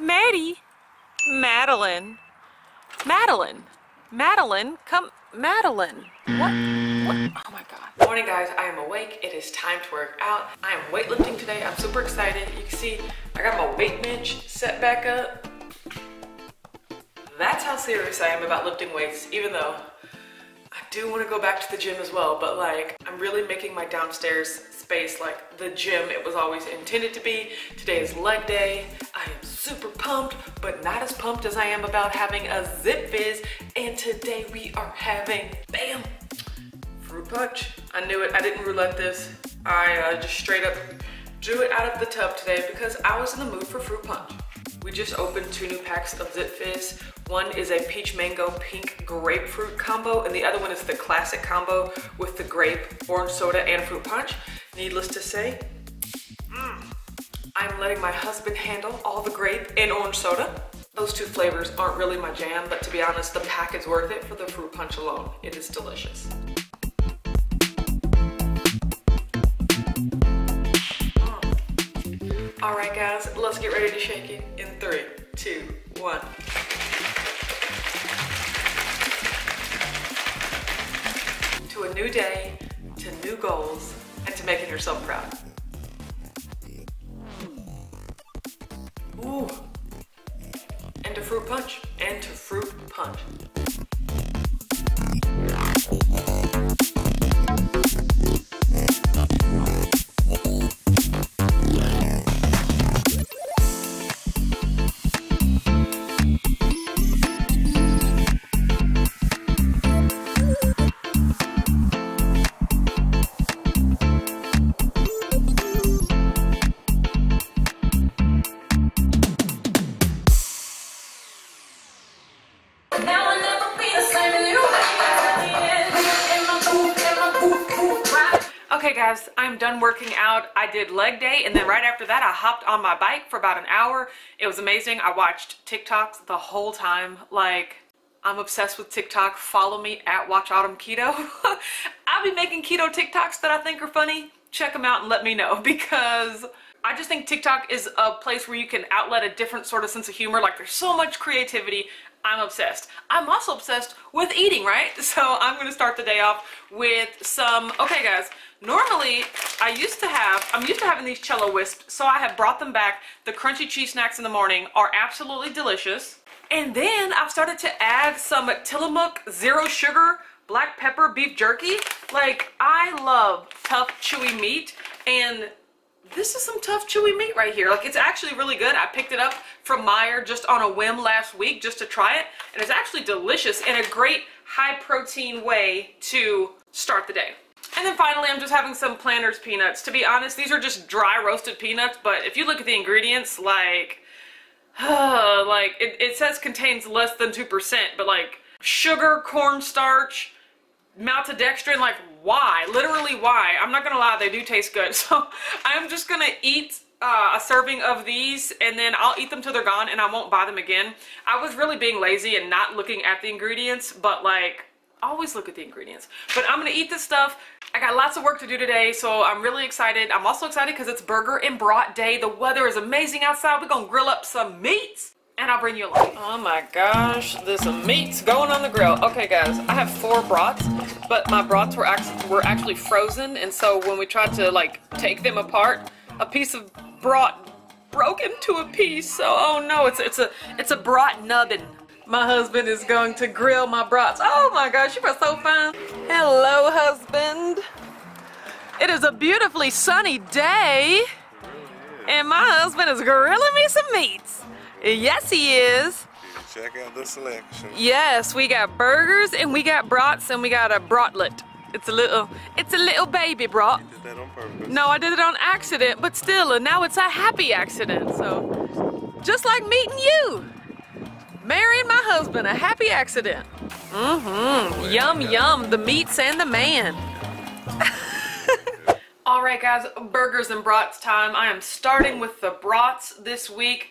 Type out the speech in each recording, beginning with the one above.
Maddie. Madeline. Madeline. Madeline, come. Madeline. What? what? Oh my god. Morning, guys. I am awake. It is time to work out. I am weightlifting today. I'm super excited. You can see I got my weight bench set back up. That's how serious I am about lifting weights, even though I do want to go back to the gym as well, but like I'm really making my downstairs space like the gym it was always intended to be. Today is leg day. Pumped, but not as pumped as I am about having a Zipfizz. And today we are having, bam, fruit punch. I knew it, I didn't roulette this. I uh, just straight up drew it out of the tub today because I was in the mood for fruit punch. We just opened two new packs of Zipfizz. One is a peach mango pink grapefruit combo, and the other one is the classic combo with the grape, orange soda, and fruit punch. Needless to say, I'm letting my husband handle all the grape and orange soda. Those two flavors aren't really my jam, but to be honest, the pack is worth it for the fruit punch alone. It is delicious. All right, guys, let's get ready to shake it in three, two, one. To a new day, to new goals, and to making yourself proud. Okay guys, I'm done working out. I did leg day and then right after that I hopped on my bike for about an hour. It was amazing. I watched TikToks the whole time. Like, I'm obsessed with TikTok. Follow me at Watch Autumn Keto. I'll be making keto TikToks that I think are funny. Check them out and let me know because I just think TikTok is a place where you can outlet a different sort of sense of humor. Like there's so much creativity. I'm obsessed. I'm also obsessed with eating, right? So I'm gonna start the day off with some, okay guys, normally I used to have, I'm used to having these Cello Whisps, so I have brought them back. The crunchy cheese snacks in the morning are absolutely delicious. And then I've started to add some Tillamook zero sugar black pepper beef jerky. Like I love tough chewy meat and this is some tough chewy meat right here. Like it's actually really good. I picked it up from Meijer just on a whim last week just to try it. And it's actually delicious and a great high protein way to start the day. And then finally, I'm just having some Planters peanuts. To be honest, these are just dry roasted peanuts, but if you look at the ingredients, like, uh, like it, it says contains less than 2%, but like sugar, cornstarch, maltodextrin, like why? Literally why? I'm not gonna lie, they do taste good. So I'm just gonna eat uh, a serving of these and then I'll eat them till they're gone and I won't buy them again. I was really being lazy and not looking at the ingredients, but like always look at the ingredients. But I'm gonna eat this stuff. I got lots of work to do today, so I'm really excited. I'm also excited because it's burger and brat day. The weather is amazing outside. We're gonna grill up some meats and I'll bring you along. Oh my gosh, this meat's going on the grill. Okay guys, I have four brats, but my brats were actually, were actually frozen, and so when we tried to like take them apart, a piece of brat broke into a piece. So oh no, it's it's a it's a brat nubbin. My husband is going to grill my brats. Oh my gosh, you are so fine. Hello, husband. It is a beautifully sunny day, and my husband is grilling me some meats. Yes, he is. Check out the selection. Yes, we got burgers and we got brats and we got a bratlet. It's a little, it's a little baby brat. You did that on purpose. No, I did it on accident, but still, and now it's a happy accident. So, just like meeting you, marrying my husband, a happy accident. Mm-hmm. Yum yum, the meats and the man. All right, guys, burgers and brats time. I am starting with the brats this week.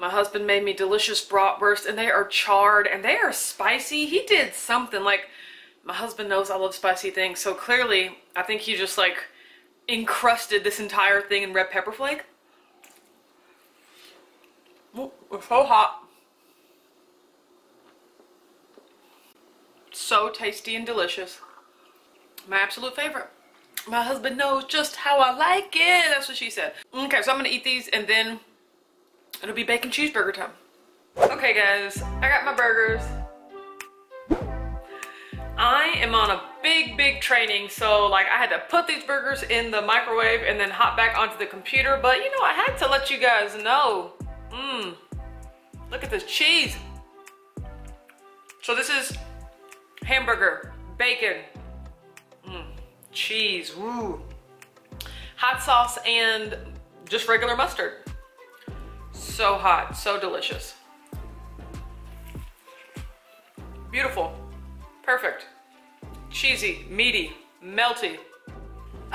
My husband made me delicious bratwurst and they are charred and they are spicy. He did something like, my husband knows I love spicy things, so clearly I think he just like encrusted this entire thing in red pepper flake. Ooh, It's so hot. So tasty and delicious. My absolute favorite. My husband knows just how I like it. That's what she said. Okay, so I'm gonna eat these and then it'll be bacon cheeseburger time. Okay guys, I got my burgers. I am on a big, big training, so like I had to put these burgers in the microwave and then hop back onto the computer, but you know, I had to let you guys know. Mmm, look at this cheese. So this is hamburger, bacon, mm, cheese, woo, hot sauce, and just regular mustard. So hot, so delicious. Beautiful. Perfect. Cheesy, meaty, melty.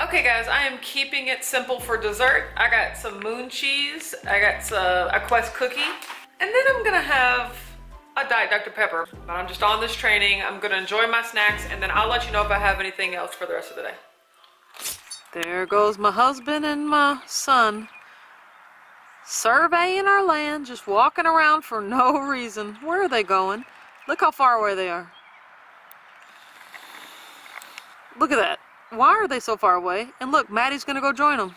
Okay guys, I am keeping it simple for dessert. I got some moon cheese, I got some, a Quest cookie, and then I'm gonna have a Diet Dr. Pepper. But I'm just on this training, I'm gonna enjoy my snacks, and then I'll let you know if I have anything else for the rest of the day. There goes my husband and my son. Surveying our land, just walking around for no reason. Where are they going? Look how far away they are. Look at that. Why are they so far away? And look, Maddie's gonna go join them.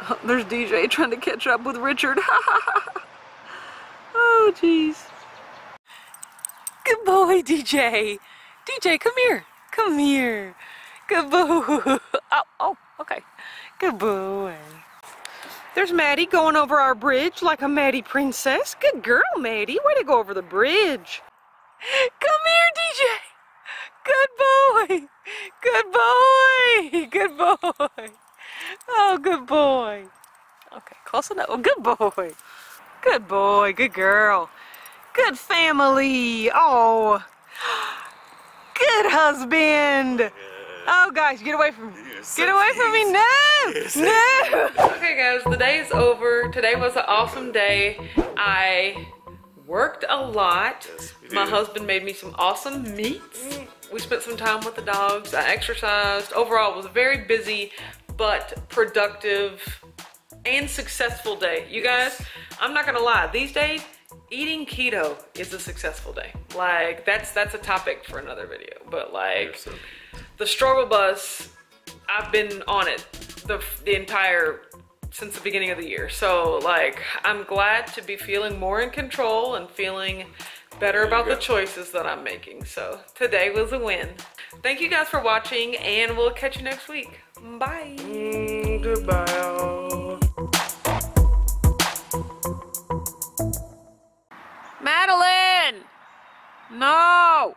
there's DJ trying to catch up with Richard. oh, jeez. Good boy, DJ. DJ, come here. Come here. Good boy. Oh, oh, okay. Good boy. There's Maddie going over our bridge like a Maddie princess. Good girl, Maddie. Way to go over the bridge. Come here, DJ. Good boy. Good boy. Good boy. Oh, good boy. Okay, close enough. Oh, good boy. Good boy. Good girl. Good family. Oh. Good husband. Oh, Oh gosh, get away from me. Get away from me. No. No. Okay guys, the day is over. Today was an awesome day. I worked a lot. Yes, My did. husband made me some awesome meats. Mm. We spent some time with the dogs. I exercised. Overall, it was a very busy but productive and successful day. You guys, I'm not gonna lie, these days, eating keto is a successful day. Like that's that's a topic for another video. But like So, the struggle bus, I've been on it the the entire since the beginning of the year. So like I'm glad to be feeling more in control and feeling better you about the choices that I'm making. So today was a win. Thank you guys for watching and we'll catch you next week. Bye. mm, goodbye. Madeline! No!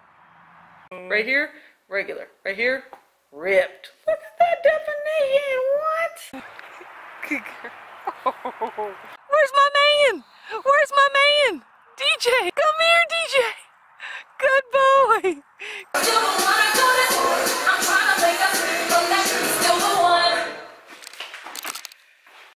Right here, regular. Right here, ripped. Look at that definition. What? Good girl. Where's my man? Where's my man? DJ, come here, DJ. Good boy.